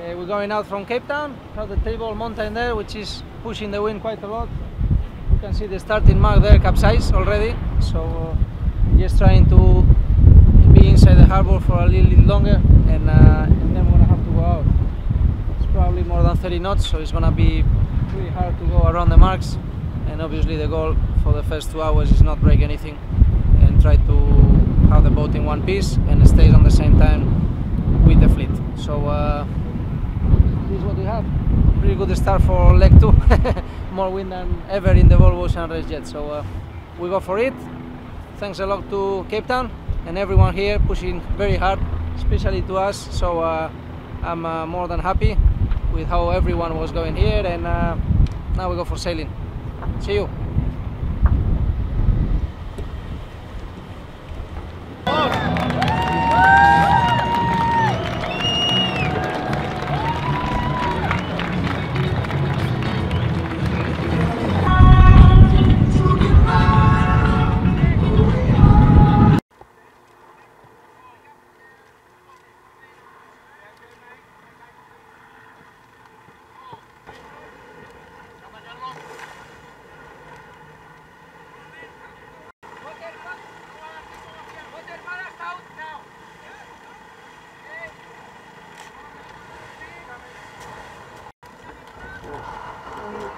Uh, we're going out from Cape Town, have the Table Mountain there, which is pushing the wind quite a lot. You can see the starting mark there capsize already. So uh, just trying to be inside the harbor for a little bit longer, and, uh, and then we're gonna have to go out. It's probably more than 30 knots, so it's gonna be pretty hard to go around the marks. And obviously the goal for the first two hours is not break anything and try to have the boat in one piece and stays on the same time with the fleet. So uh, this is what we have. Pretty good start for leg two. More wind than ever in the Volvo Ocean Race yet. So uh, we go for it. Thanks a lot to Cape Town and everyone here pushing very hard, especially to us. So uh, I'm uh, more than happy with how everyone was going here and uh, now we go for sailing. See you. Thank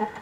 you.